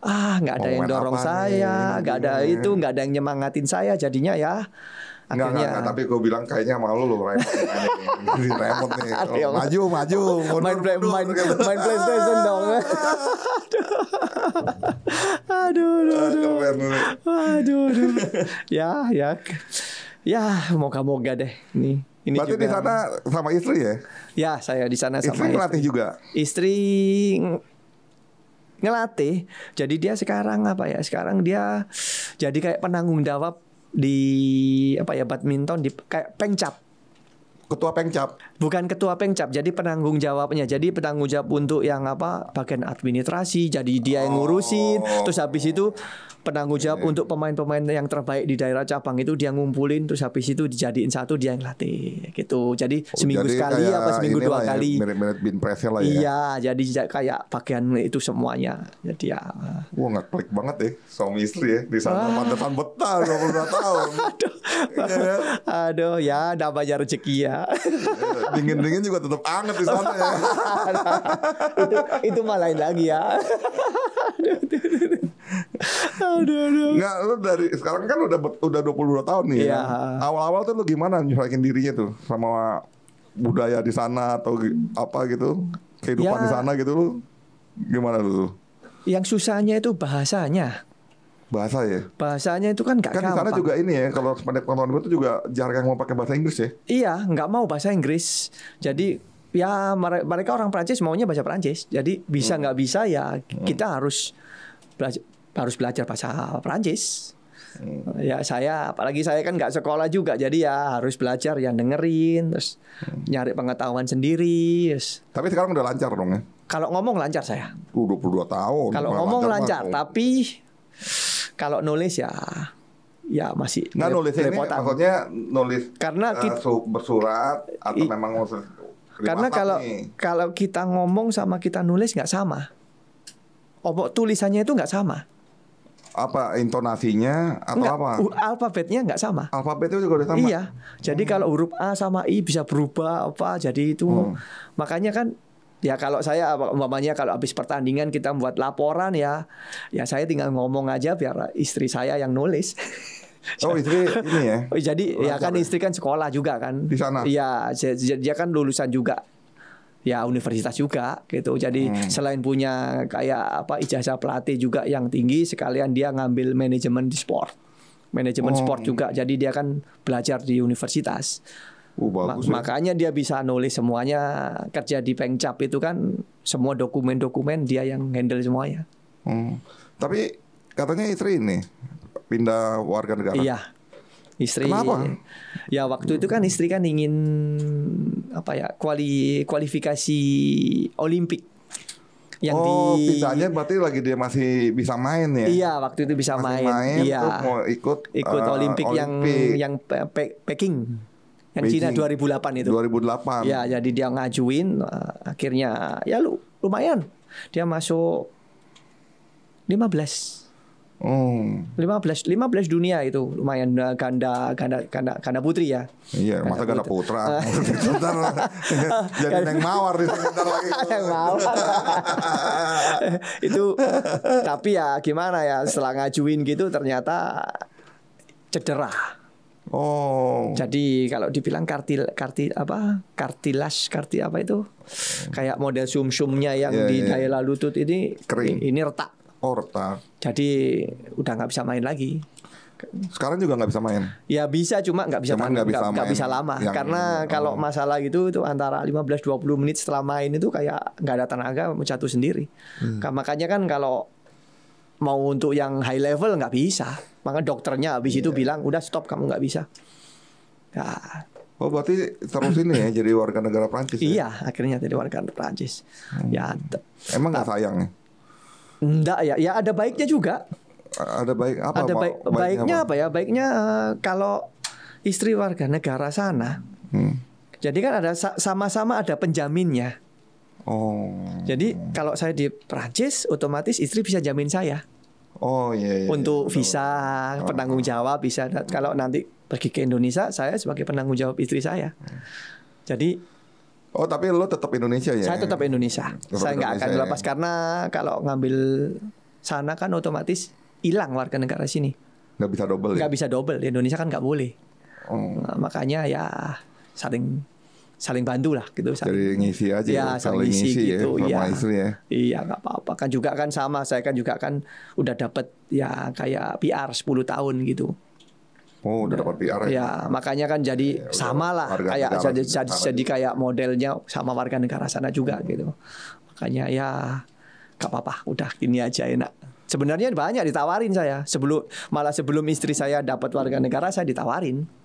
ah nggak ada yang dorong saya nggak ada gimana? itu nggak ada yang nyemangatin saya jadinya ya Enggak, enggak, akhirnya enggak, tapi gue bilang kayaknya malu lu remote nih. Remote nih. Aduh. maju, maju. mundur, main play, mundur, main, gitu. main PlayStation dong aduh aduh Ah, aduh keren nih. aduh aduh ya ya ya moga-moga deh nih ini Berarti juga di sana sama istri ya? ya saya di sana Istri sama ngelatih juga? istri ng- ngelatih jadi dia sekarang apa ya sekarang dia jadi kayak penanggung jawab di apa ya badminton di kayak pengcap Ketua Pengcap. bukan ketua pengcap jadi penanggung jawabnya jadi penanggung jawab untuk yang apa bagian administrasi jadi dia yang ngurusin Oh. terus habis itu penanggung jawab untuk pemain-pemain yang terbaik di daerah cabang itu dia ngumpulin terus habis itu dijadiin satu dia yang latih gitu jadi Oh, seminggu jadi sekali apa seminggu dua ya, kali Mirip-mirip bin lah ya. Iya, jadi ja- kayak bagian itu semuanya. Jadi ya. Wah nggak klik banget ya suami istri ya di sana pantesan betah 22 tahun. Iya. Aduh, ya namanya rezeki ya. Dingin dingin juga tetap anget di sana ya. itu itu malah lain lagi ya. aduh, aduh. Nggak lu dari sekarang kan udah udah 22 tahun nih Iya. ya. Awal-awal tuh lu gimana nyusahin dirinya tuh sama budaya di sana atau apa gitu? kehidupan Ya. di sana gitu lu gimana lu? Yang susahnya itu bahasanya. Bahasa ya? Bahasanya itu kan nggak Kan di sana gampang. juga ini ya, kalau sependek pengetahuan gue tuh juga jarang yang mau pakai bahasa Inggris ya. Iya, nggak mau bahasa Inggris. Jadi ya mere- mereka orang Prancis maunya bahasa Prancis. Jadi bisa Hmm. nggak bisa ya kita harus belajar harus belajar bahasa Prancis. Hmm. Ya saya apalagi saya kan nggak sekolah juga jadi ya harus belajar yang dengerin terus Hmm. nyari pengetahuan sendiri. terus Tapi sekarang udah lancar dong ya. Kalau ngomong lancar saya. Uh, 22 tahun. Kalau ngomong lancar, oh. tapi kalau nulis ya ya masih kele- nulisnya ini maksudnya nulis Karena eh, kit- su- bersurat atau I- memang Karena kalau kalau kita ngomong sama kita nulis nggak sama. Omong tulisannya itu nggak sama. apa intonasinya atau Nggak, apa? alfabetnya nggak sama. Alfabetnya juga udah sama. Iya. Jadi kalau huruf A sama I bisa berubah apa. Jadi itu Hmm. makanya kan ya kalau saya umpamanya kalau habis pertandingan kita buat laporan ya ya saya tinggal ngomong aja biar istri saya yang nulis. Oh istri ini ya. Oh, jadi ya kan ya? istri kan sekolah juga kan. Di sana? Iya, dia kan lulusan juga. Ya universitas juga gitu. Jadi Hmm. selain punya kayak apa ijazah pelatih juga yang tinggi, sekalian dia ngambil manajemen di sport. Manajemen Oh. sport juga. Jadi dia kan belajar di universitas. Uh Ma- bagus ya. makanya dia bisa nulis semuanya kerja di Pengcap itu kan semua dokumen-dokumen dia yang handle semuanya. Hmm. Tapi katanya istri ini pindah warga negara. Iya. Istri. Kenapa? Ya waktu itu kan istri kan ingin apa ya kuali kualifikasi Olimpik yang oh, di pindahnya berarti lagi dia masih bisa main ya? Iya waktu itu bisa Masih main. Iya. terus mau ikut Ikut eh, Olimpik, yang Olimpik yang Pe- Pe- Peking yang Cina Beijing. 2008 itu. 2008. Ya, jadi dia ngajuin eh, akhirnya ya lu lumayan. Dia masuk 15 Oh, 15 15 dunia itu lumayan eh, ganda ganda ganda ganda putri ya. iya, masa ganda putra. Sebentar, jadi neng mawar di sebentar lagi. Yang mau. itu tapi ya gimana ya setelah ngajuin gitu ternyata cedera. Oh, Jadi kalau dibilang kartil karti apa kartilas karti apa itu kayak model sum-sumnya yang Iya, di iya. daerah lutut ini Kering. ini retak. oh retak. Jadi udah nggak bisa main lagi. Sekarang juga nggak bisa main. Ya bisa cuma nggak bisa tahan- bisa nggak- nggak main bisa lama yang- karena oh. kalau masalah gitu itu antara 15-20 menit setelah main itu kayak nggak ada tenaga jatuh sendiri. Hmm. Ka- Makanya kan kalau mau untuk yang high level nggak bisa. Maka dokternya habis Iya. itu bilang udah stop kamu nggak bisa. Ya, Oh, berarti terus ini ya jadi warga negara Prancis. ya? iya akhirnya jadi warga Prancis. Hmm. Ya Emang nggak sayang ya? enggak ya ya ada baiknya juga. Ada baik apa? ada baik baiknya apa ya? Baiknya eh, kalau istri warga negara sana Hmm. jadi kan ada sa- sama-sama ada penjaminnya. Oh. Jadi kalau saya di Prancis otomatis istri bisa jamin saya Oh iya. iya untuk iya, visa betul. penanggung jawab bisa kalau nanti pergi ke Indonesia saya sebagai penanggung jawab istri saya. Jadi Oh tapi lo tetap Indonesia ya? saya tetap Indonesia. Tetap saya nggak akan Indonesia, lepas ya. karena kalau ngambil sana kan otomatis hilang warga negara sini. Nggak bisa double ya? Nggak bisa double di Indonesia kan nggak boleh. Oh. Nah, makanya ya saling saling bantu lah gitu. saling- Jadi ngisi aja Ya, saling saling ngisi ngisi gitu, ya sama iya. istri ya. Iya nggak apa-apa kan juga kan sama saya kan juga kan udah dapat ya kayak PR 10 tahun gitu. Oh udah dapat PR ya? Ya makanya kan jadi udah sama lah kayak jadi, jadi, jadi kayak modelnya sama warga negara sana juga gitu. Makanya ya nggak apa-apa udah gini aja enak. Sebenarnya banyak ditawarin saya sebelum malah sebelum istri saya dapat warga negara saya ditawarin.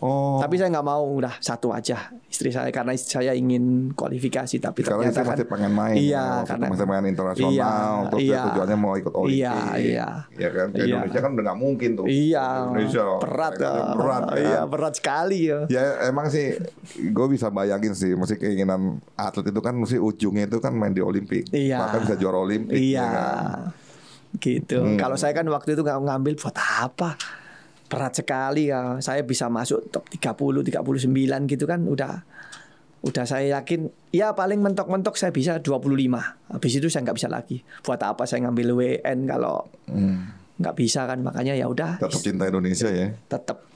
Oh. Tapi saya nggak mau udah satu aja istri saya karena istri saya ingin kualifikasi tapi Sekarang ternyata istri kan masih pengen main. Iya ya, karena masih main internasional. Iya, terus iya. tujuannya mau ikut Olimpik. Iya, iya. Ya kan? Ke Iya. Indonesia kan udah nggak mungkin tuh. Iya, Indonesia. berat ya. Berat kan? Iya, berat sekali ya. Ya emang sih gue bisa bayangin sih mesti keinginan atlet itu kan mesti ujungnya itu kan main di Olimpik. Iya. Bahkan bisa juara Olimpik. Iya. ya kan? Gitu. Hmm. Kalau saya kan waktu itu nggak ngambil buat apa? Berat sekali ya. Saya bisa masuk top 30, 39 gitu kan udah udah saya yakin ya paling mentok-mentok saya bisa 25. Habis itu saya nggak bisa lagi. Buat apa saya ngambil WN kalau Hmm. nggak bisa kan makanya ya udah Tetap cinta Indonesia ya. tetap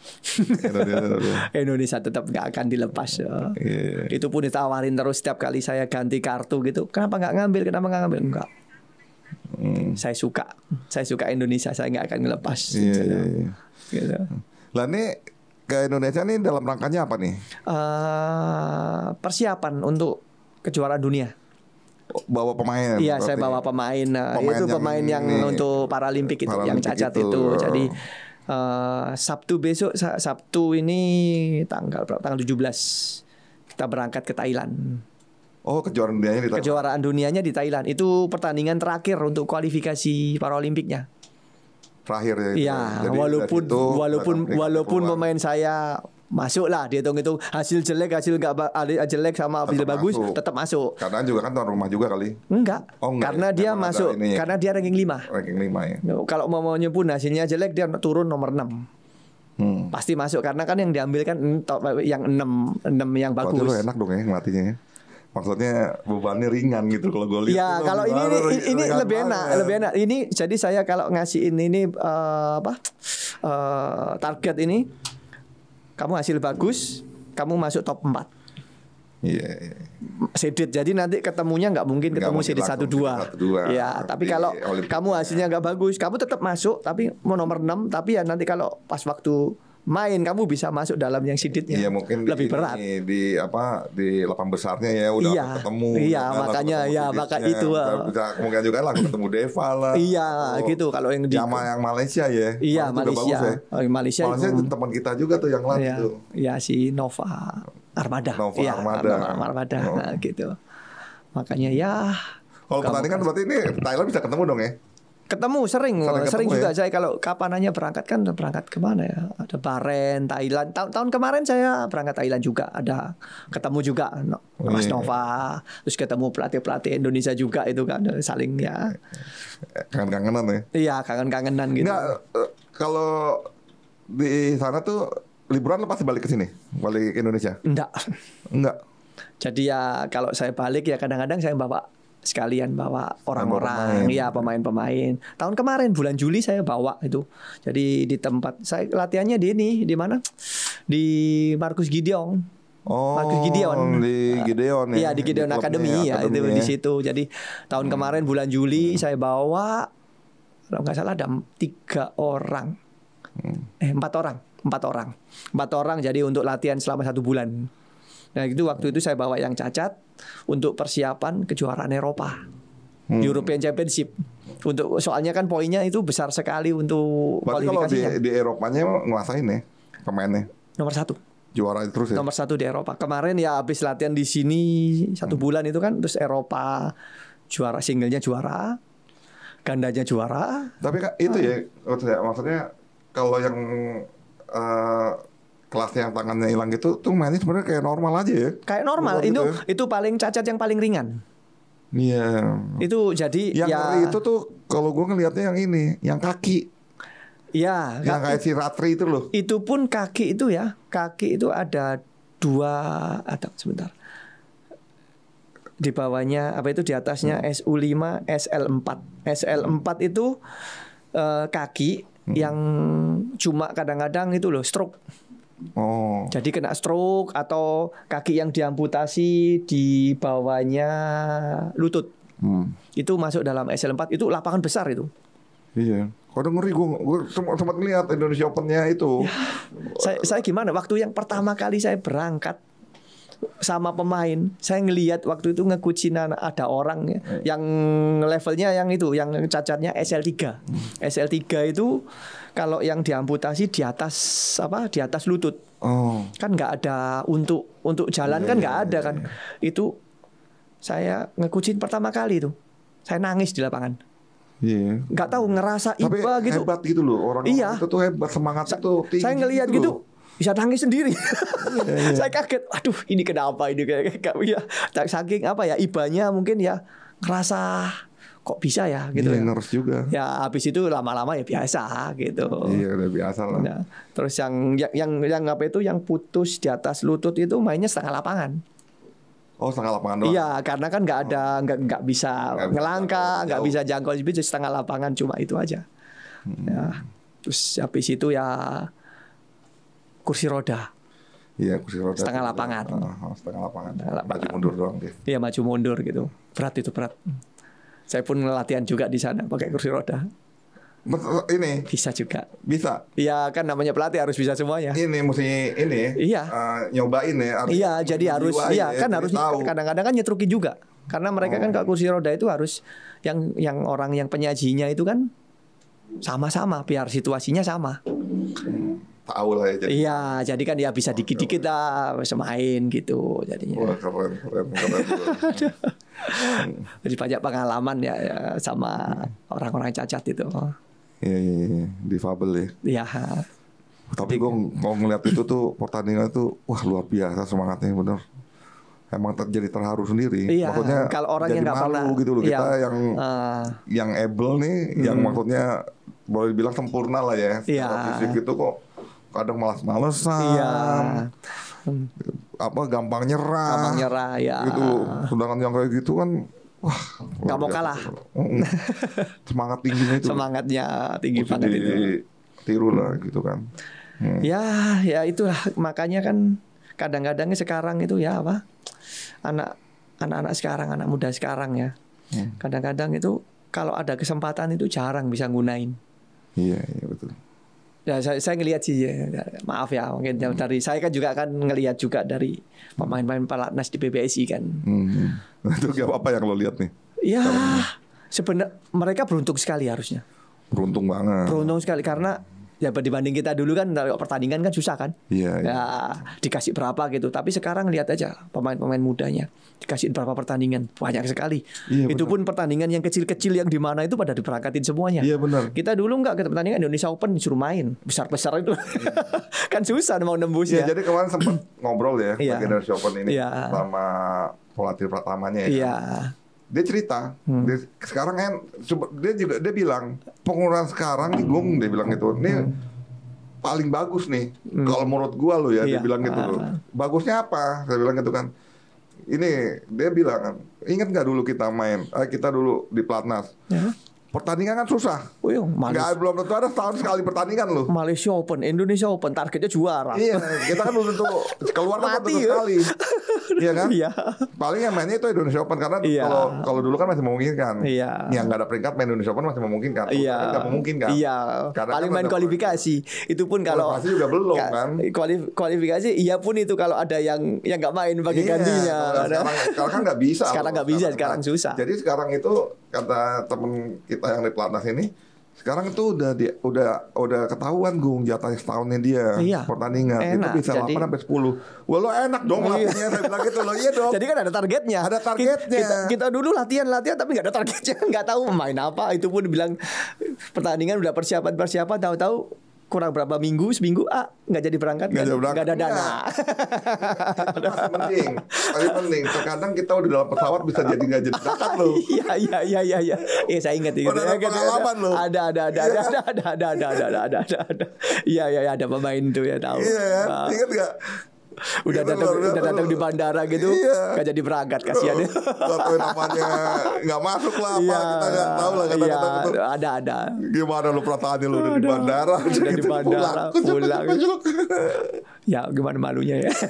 Indonesia, tetap nggak akan dilepas ya. Iya. itu pun ditawarin terus setiap kali saya ganti kartu gitu kenapa nggak ngambil kenapa nggak ngambil enggak Hmm. saya suka saya suka Indonesia saya nggak akan ngelepas gitu. iya, iya. Gitu. Lah nih ke Indonesia nih dalam rangkanya apa nih? Eh, persiapan untuk kejuaraan dunia Oh, Bawa pemain. Iya, saya bawa pemain. Nah, Pemain itu yang pemain yang ini, untuk Paralimpik itu, yang Paralimpik cacat itu. itu. Jadi eh, Sabtu besok, Sa- Sabtu ini tanggal? Tanggal 17 kita berangkat ke Thailand. Oh kejuaraan dunianya di Thailand. Kejuaraan dunianya di Thailand. Itu pertandingan terakhir untuk kualifikasi Paralimpiknya. Terakhir ya. itu. Iya, Jadi walaupun situ, walaupun walaupun keluar. pemain saya masuk lah dihitung itu hasil jelek hasil nggak jelek sama hasil Tetap bagus masuk. tetap masuk. Karena juga kan tuan rumah juga kali. Enggak. Oh, enggak karena ya? dia Memang masuk ya. karena dia ranking 5. Ranking 5 ya. Kalau mau maunya pun hasilnya jelek dia turun nomor 6. Hmm. Pasti masuk karena kan yang diambil kan yang 6 6 yang Berarti lu bagus. enak dong ya ngelatihnya ya. Maksudnya bebannya ringan gitu kalau gue lihat. Iya, tuh kalau ini ini, ini lebih enak, banget. lebih enak. Ini jadi saya kalau ngasih ini, ini eh, apa? eh, target ini kamu hasil bagus, kamu masuk top 4. Iya, iya. Sedit. Jadi nanti ketemunya nggak mungkin ketemu sedit satu dua. dua. Ya, tapi kalau kamu ya. hasilnya nggak bagus, kamu tetap masuk, tapi mau nomor 6 Tapi ya nanti kalau pas waktu main kamu bisa masuk dalam yang siditnya. Iya mungkin lebih di, berat. ini, di apa di lapang besarnya ya udah Iya. ketemu. Iya, kan, makanya, ketemu ya, sidiknya. maka itu, Bisa, ah. bisa kemungkinan juga langsung ketemu Deva lah. Iya, atau gitu. Kalau yang di Jama yang Malaysia ya. Iya, udah Malaysia. bagus ya. Oh, Malaysia Malaysia itu- teman kita juga tuh yang latih ya, tuh. ya si Nova Armada. Nova Iya, Armada. Nova Armada. Oh. Nah, gitu. Makanya ya Kalau pertandingan berarti ini Thailand bisa ketemu dong ya? Ketemu sering Sering sering, ketemu juga ya? saya kalau kapan nanya berangkat kan berangkat ke mana ya ada Bahrain Thailand tahun tahun kemarin saya berangkat Thailand juga ada ketemu juga no, Oh, Mas iya. Nova terus ketemu pelatih pelatih Indonesia juga itu kan saling ya Kangen-kangenan ya. iya kangen kangenan gitu Enggak, eh, kalau di sana tuh liburan lo pasti balik ke sini, balik ke Indonesia? enggak Enggak. jadi ya kalau saya balik ya kadang-kadang saya bawa sekalian bawa orang-orang ya pemain-pemain tahun kemarin bulan Juli saya bawa itu jadi di tempat saya latihannya di ini di mana di Markus Gideon Oh, Markus Gideon. di Gideon ya. Iya di Gideon klubnya, Academy ya itu di ya. Hmm. situ. Jadi tahun kemarin bulan Juli saya bawa kalau nggak salah ada tiga orang, Hmm. eh empat orang, empat orang, empat orang. Jadi untuk latihan selama satu bulan. Nah itu waktu itu saya bawa yang cacat untuk persiapan kejuaraan Eropa. Hmm. European Championship untuk soalnya kan poinnya itu besar sekali untuk Berarti kalau di, di Eropanya nguasain ya pemainnya nomor satu juara terus ya. nomor satu di Eropa. Kemarin ya habis latihan di sini satu bulan itu kan terus Eropa juara singlenya juara, gandanya juara. Tapi itu ya maksudnya, kalau yang eh, kelasnya yang tangannya hilang gitu tuh mainnya sebenarnya kayak normal aja ya. Kayak normal Gitu itu ya. itu paling cacat yang paling ringan. Iya. Itu jadi Yang ya ngeri itu tuh kalau gue ngelihatnya yang ini, yang kaki, ya yang kaki- kayak si Ratri itu loh. itu pun kaki itu ya kaki itu ada dua ada sebentar di bawahnya apa itu di atasnya Hmm. SU5 SL4 SL4 itu eh, kaki Hmm. yang cuma kadang-kadang itu loh stroke Oh. jadi kena stroke atau kaki yang diamputasi di bawahnya lutut Hmm. itu masuk dalam SL4 itu lapangan besar itu Iya. Kadang ngeri gue, gue sempat ngeliat Indonesia Open-nya itu. saya saya gimana waktu yang pertama kali saya berangkat sama pemain saya ngelihat waktu itu ngekucin anak- ada orang ya, yang levelnya yang itu yang cacatnya SL3 SL3 itu kalau yang diamputasi di atas apa di atas lutut Oh. kan nggak ada untuk untuk jalan kan nggak ada kan itu saya ngekucin pertama kali itu saya nangis di lapangan Iya. nggak tahu ngerasa Tapi iba gitu hebat gitu loh orang Iya. itu tuh hebat semangatnya tuh tinggi. saya ngelihat gitu. gitu. Bisa nangis sendiri. Iya, saya kaget. Aduh, ini kenapa ini kayak kayak ya saking apa ya ibanya mungkin ya ngerasa kok bisa ya gitu Iya, ya. nurse juga. Ya habis itu lama-lama ya biasa gitu. Iya udah biasa lah. Nah, terus yang yang yang yang apa itu yang putus di atas lutut itu mainnya setengah lapangan. Oh setengah lapangan doang. Iya, karena kan nggak ada nggak nggak bisa Nggak bisa ngelangkah, jangkau nggak bisa jangkau jadi setengah lapangan cuma itu aja. Ya. Terus habis itu ya kursi roda. Iya kursi roda. Setengah lapangan. Ah, setengah lapangan. Setengah lapangan. Maju mundur doang dia. Iya maju mundur gitu. Berat itu berat. Saya pun latihan juga di sana pakai kursi roda. Betul, Ini Bisa juga. bisa. Iya kan namanya pelatih harus bisa semuanya. Ini mesti ini. Iya. eh, nyobain ya. harus Iya, jadi harus menjiwai iya ya, kan harus kadang-kadang kan nyetruki juga. Karena mereka kan kalau kursi roda itu harus yang yang orang yang penyajinya itu kan sama-sama biar situasinya sama. Tahu lah ya. Jadi. Iya, jadi kan ya bisa dikit-dikit lah bisa main gitu jadinya. Wah keren keren keren. Jadi banyak pengalaman ya, ya sama orang-orang cacat itu. Iya iya iya. Difabel ya. Iya. Tapi gue kalau ngeliat itu tuh pertandingan itu wah luar biasa semangatnya bener. Emang terjadi terharu sendiri. Iya, Maksudnya kalau orang jadi yang malu pernah- gitu loh iya. kita yang Ah. yang able nih, yang maksudnya boleh dibilang sempurna lah ya. Iya. Secara fisik itu kok kadang malas-malesan. Iya. Apa gampang nyerah. Gampang nyerah, ya. Gitu. Sedangkan yang kayak gitu kan wah Nggak mau kalah. Semangat tingginya itu. Semangatnya tinggi mesti banget itu. ditiru lah gitu kan. Hmm. Ya, ya itulah makanya kan kadang-kadang sekarang itu ya apa? Anak anak-anak sekarang, anak muda sekarang ya. Hmm. Kadang-kadang itu kalau ada kesempatan itu jarang bisa gunain. Iya, iya betul. Ya saya, saya ngelihat sih ya, maaf ya mungkin jauh dari saya kan juga kan ngelihat juga dari pemain-pemain pelatnas di PBSI kan. Hmm. Itu apa yang lo lihat nih? Ya sebenarnya mereka beruntung sekali harusnya. Beruntung banget. Beruntung sekali karena ya dibanding kita dulu kan kalau pertandingan kan susah kan. Iya, iya. Ya dikasih berapa gitu. Tapi sekarang lihat aja pemain-pemain mudanya dikasih berapa pertandingan banyak sekali. Iya, itu pun pertandingan yang kecil-kecil yang di mana itu pada diberangkatin semuanya. Iya, benar. Kita dulu nggak kita pertandingan Indonesia Open disuruh main besar-besar itu kan susah mau nembusnya. Iya, jadi kemarin sempat ngobrol ya Iya. bagian dari Open ini Iya. sama pelatih pertamanya ya. Iya. Dia cerita, Hmm. dia, sekarang kan dia juga dia bilang penggunaan sekarang nih Gung dia bilang gitu. Ini paling bagus nih kalau menurut gua lo ya dia Hmm. Iya. bilang gitu loh. Ah. Bagusnya apa? Saya bilang gitu kan. Ini dia bilang kan, ingat nggak dulu kita main, eh, kita dulu di Platnas. Ya. Pertandingan kan susah. Oh iya, Malaysia, Nggak belum tentu ada setahun sekali pertandingan loh. Malaysia Open, Indonesia Open, targetnya juara. Iya, kita kan belum tentu keluar kan tentu ya. sekali. Iya kan? Iya. Paling yang mainnya itu Indonesia Open karena Iya. kalau kalau dulu kan masih memungkinkan. Iya. Yang nggak ada peringkat main Indonesia Open masih memungkinkan. Iya. nggak memungkinkan. Iya. Karena Paling kan main kualifikasi. Itu pun kalau Kualifikasi juga belum, Ka- kan? kualif- kualifikasi iya pun itu kalau ada yang yang nggak main bagi Iya, gantinya. kalau Sekarang, sekarang kan nggak bisa. Sekarang nggak bisa, sekarang susah. Jadi sekarang itu kata temen kita yang di pelatnas ini, sekarang itu udah di, udah udah ketahuan gung jatah setahunnya dia Iya. pertandingan Enak, itu bisa jadi- 8 sampai 10. Wah lo enak dong Iya. latihnya saya bilang gitu loh. Iya dong. Jadi kan ada targetnya. Ada targetnya. Kita, kita dulu latihan-latihan tapi nggak ada targetnya, nggak tahu main apa. Itu pun bilang pertandingan udah persiapan-persiapan, tahu-tahu kurang berapa minggu, seminggu ah nggak jadi berangkat, Nggak jadi berangkat. nggak ada dana. Itu masih penting, masih penting. Terkadang kita udah dalam pesawat bisa jadi nggak jadi berangkat loh. Iya iya iya iya iya. Iya saya ingat itu. Oh, ada Ya, gitu, pengalaman ada, loh. Ada ada ada ada ada ada ada ada ada ada ada ada ada. Iya iya iya, ada pemain tuh ya tahu. Iya kan? Nah, Ingat nggak? udah Gitu datang udah gitu datang di bandara gitu, Iya. nggak jadi berangkat kasihan. Waktu namanya nggak masuk lah apa Iya. kita nggak tahu lah kata Iya, kata itu. ada ada. Gimana lu perasaannya lu udah di bandara Udah di gitu, bandara, Kucuk, pulang. kucuk, kucuk. Ya gimana malunya ya.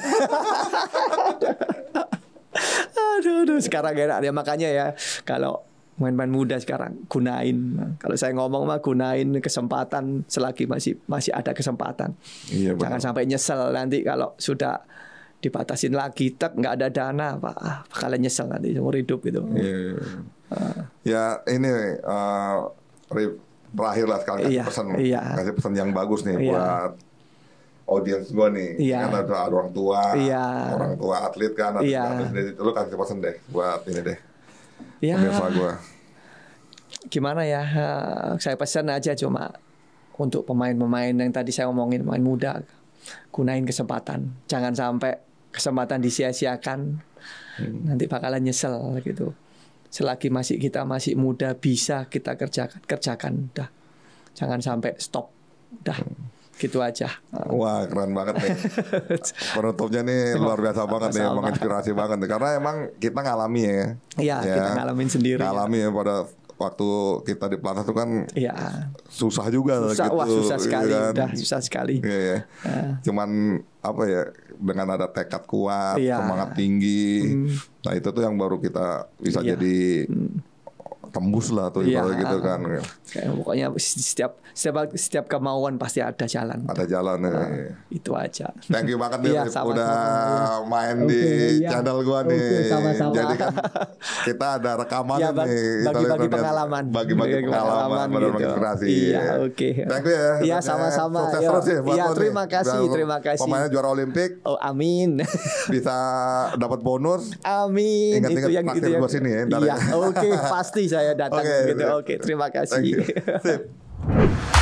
aduh, aduh, sekarang enak ya makanya ya kalau main-main muda sekarang gunain. Kalau saya ngomong mah gunain kesempatan selagi masih masih ada kesempatan. Iya Jangan benar. sampai nyesel nanti kalau sudah dibatasin lagi tak nggak ada dana apa ah, bakalan nyesel nanti seumur hidup gitu. Iya. Ya ini eh, Rip, terakhir lah sekarang kasih Iya, pesan, iya. kasih pesan yang bagus nih Iya. buat audiens gua nih. Iya. Kan ada orang tua, Iya. orang tua atlet kan, atlet, Iya. atlet, lu kasih pesan deh buat ini deh. Ya. Pemirsa gua. gimana ya? Saya pesan aja cuma untuk pemain-pemain yang tadi saya omongin pemain muda gunain kesempatan. Jangan sampai kesempatan disia-siakan nanti bakalan nyesel gitu. Selagi masih kita masih muda bisa kita kerjakan kerjakan udah jangan sampai stop udah gitu aja Wah keren banget nih Penutupnya nih luar biasa banget nih. Menginspirasi banget nih Karena emang kita ngalami ya Iya, kita ngalamin sendiri, Ngalami ya pada waktu kita di pelatnas itu kan Iya. susah juga Susah, gitu. wah susah iya sekali, kan? udah susah sekali. Iya, iya. Cuman apa ya dengan ada tekad kuat, Iya. semangat tinggi. Nah, itu tuh yang baru kita bisa Iya. jadi tembus lah Iya. ibaratnya gitu kan. Kayak pokoknya setiap setiap setiap kemauan pasti ada jalan. Ada jalan ya. Itu aja. Thank you banget nih Rip, sama-sama. udah main Oke, di iya. channel gua nih. sama-sama. Jadi kan kita ada rekaman Ya, bag- nih. Bagi-bagi pengalaman. Bagi-bagi pengalaman, pengalaman gitu. inspirasi. Iya, oke. Thank you ya. Iya, Oke, sama-sama. Sukses Iya. terus ya buat Iya, nih. terima kasih, Biar terima kasih. Pemainnya juara Olimpik Oh amin. bisa dapat bonus. Amin. Ingat-ingat itu yang itu yang. sini ya, ntar Iya, ya. oke, pasti saya datang Oke, gitu. Oke, terima Thank kasih. you. Sip.